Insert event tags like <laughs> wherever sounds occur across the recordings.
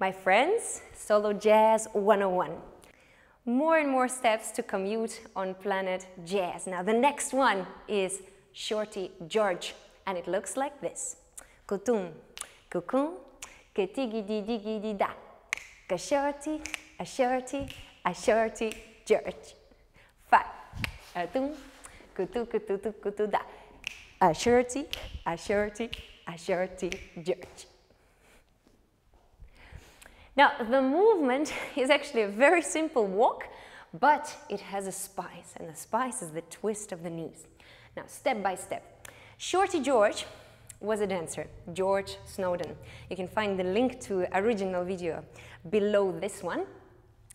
My friends, Solo Jazz 101. More and more steps to commute on planet Jazz. Now the next one is Shorty George and it looks like this. Kutum, kukum, ketigi di digi di da. A shorty, a shorty, a shorty George. Five. A tum, kutu kutu kutu kutu da. A shorty, a shorty, a shorty George. Now, the movement <laughs> is actually a very simple walk, but it has a spice, and the spice is the twist of the knees. Now, step by step. Shorty George was a dancer, George Snowden. You can find the link to original video below this one.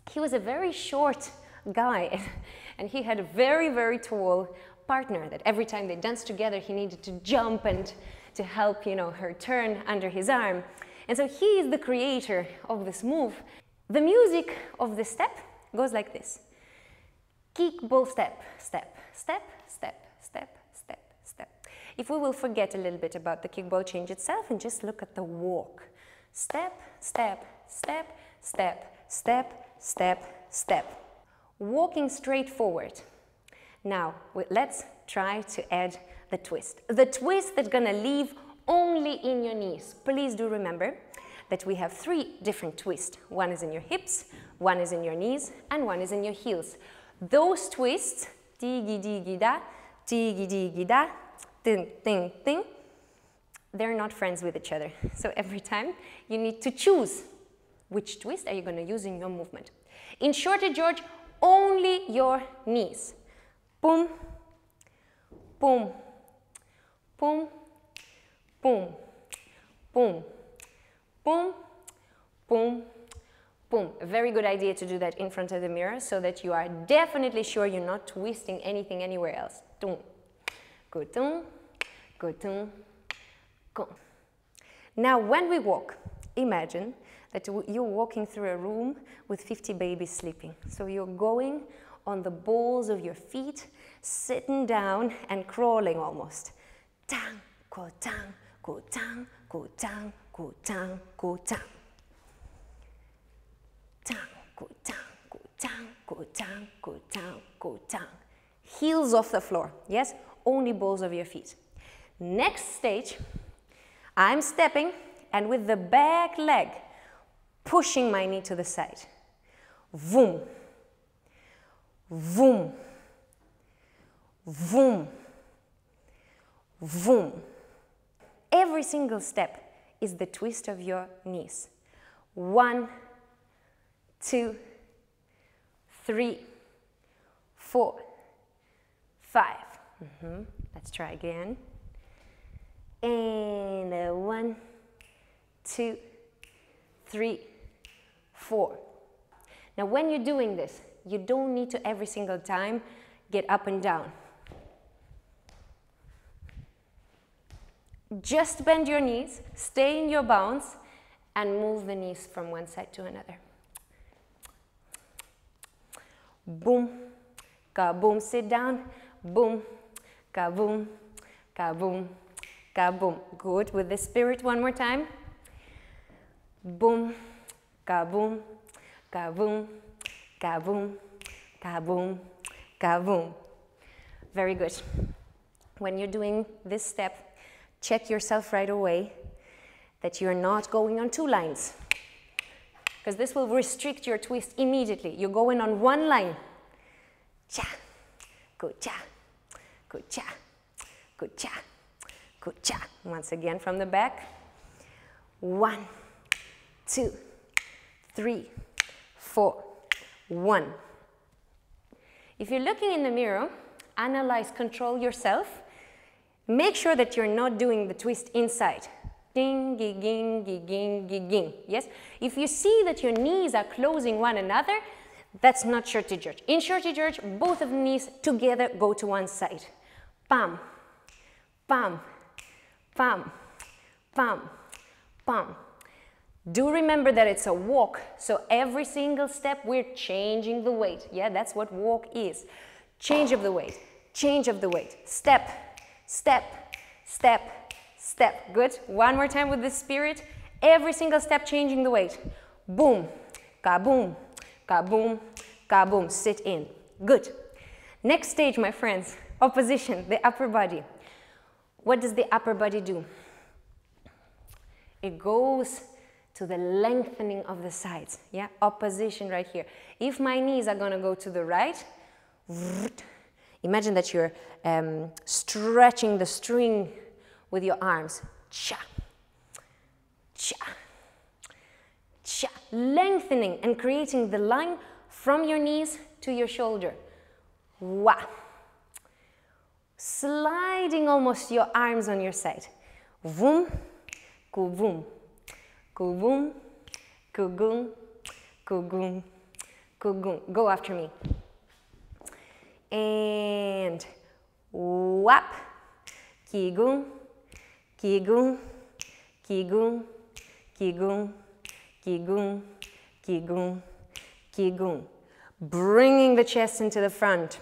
He was a very short guy, <laughs> and he had a very, very tall partner that every time they danced together, he needed to jump and to help, you know, her turn under his arm. And so he is the creator of this move. The music of the step goes like this. Kickball step, step, step, step, step, step, step. If we will forget a little bit about the kickball change itself and just look at the walk. Step, step, step, step, step, step, step. Walking straight forward. Now, let's try to add the twist. The twist that's gonna leave only in your knees. Please do remember that we have three different twists. One is in your hips, one is in your knees, and one is in your heels. Those twists, digi digi da, digi digi da, ding ding ding, they're not friends with each other. So every time you need to choose which twist are you going to use in your movement. In Shorty George, only your knees. Boom, boom, boom, boom, boom, boom, boom, boom. A very good idea to do that in front of the mirror so that you are definitely sure you're not twisting anything anywhere else. Boom, go boom, go go. Now when we walk, imagine that you're walking through a room with 50 babies sleeping. So you're going on the balls of your feet, sitting down and crawling almost. Tang, go tang, go tang, go tang, go tang, go tang. Tang, go tang, go tang, go tang, go tang, go tang. Heels off the floor, yes? Only balls of your feet. Next stage, I'm stepping and with the back leg, pushing my knee to the side. Voom. Voom. Voom. Voom. Every single step is the twist of your knees. One, two, three, four, five. Mm -hmm. Let's try again. And uh, one, two, three, four. Now when you're doing this, you don't need to every single time get up and down. Just bend your knees, stay in your bounce, and move the knees from one side to another. Boom, kaboom, sit down, boom, kaboom, kaboom, kaboom. Good, with the spirit one more time. Boom, kaboom, kaboom, kaboom, kaboom, kaboom. Very good. When you're doing this step, check yourself right away that you're not going on two lines because this will restrict your twist immediately. You're going on one line. Cha, good cha, good cha, good cha, good cha. Once again from the back. One, two, three, four, one. If you're looking in the mirror, analyze, control yourself. Make sure that you're not doing the twist inside. Ding, gi, ging, gi, ging, gi, ging. Yes? If you see that your knees are closing one another, that's not shorty George. In shorty George, both of the knees together go to one side. Pam, pam, pam, pam, pam. Do remember that it's a walk, so every single step we're changing the weight. Yeah, that's what walk is. Change of the weight, change of the weight. Step, step, step, step. Good. One more time with the spirit. Every single step changing the weight. boom, kaboom, kaboom, kaboom. Sit in. Good. Next stage, my friends, opposition, the upper body. What does the upper body do? It goes to the lengthening of the sides, yeah? Opposition right here. If my knees are gonna go to the right, imagine that you're um, stretching the string with your arms. Cha, cha, cha. Lengthening and creating the line from your knees to your shoulder. Wah. Sliding almost your arms on your side. Vum, ku vum, ku vum, ku gum, ku gum, ku gum. Go after me. And wap, ki gum, ki gum, ki gum, ki gum, ki gum, ki gum, ki gum bringing the chest into the front,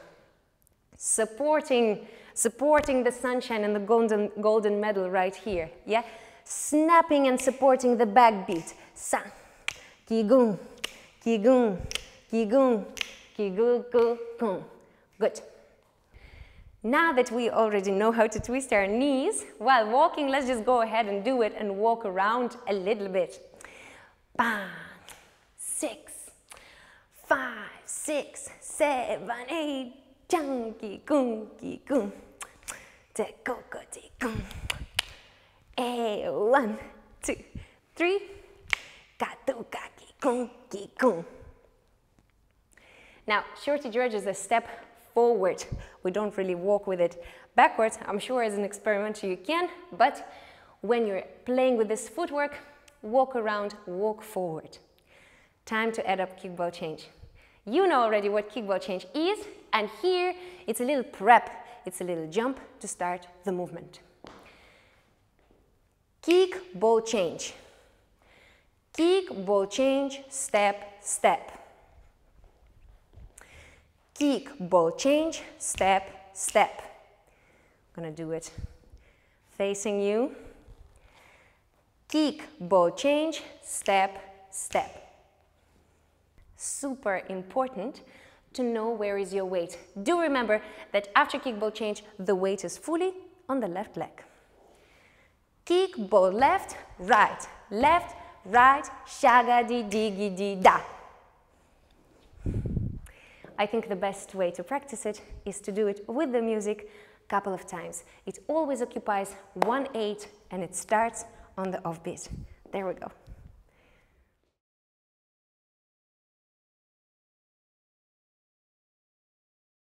supporting, supporting the sunshine and the golden, golden medal right here, yeah? Snapping and supporting the backbeat. Sa, kigun, kigun, kigun, kigun, kigun. Good. Now that we already know how to twist our knees while walking, let's just go ahead and do it and walk around a little bit. Bang, six, five, six, seven, eight, chunky, gunky, gun. Te coco, te gun. A one, two, three. Katu, kaki, gunky, gun. Now, Shorty George is a step forward. We don't really walk with it backwards. I'm sure as an experiment you can, but when you're playing with this footwork, walk around, walk forward. Time to add up kick ball change. You know already what kick ball change is, and here it's a little prep, it's a little jump to start the movement. Kick ball change. Kick ball change, step, step. Kick ball change, step, step. I'm gonna do it facing you. Kick ball change, step, step super important to know where is your weight. Do remember that after kick ball change, the weight is fully on the left leg. Kick ball left, right, left, right, shagadi diggy di da. I think the best way to practice it is to do it with the music a couple of times. It always occupies one eight and it starts on the offbeat. There we go.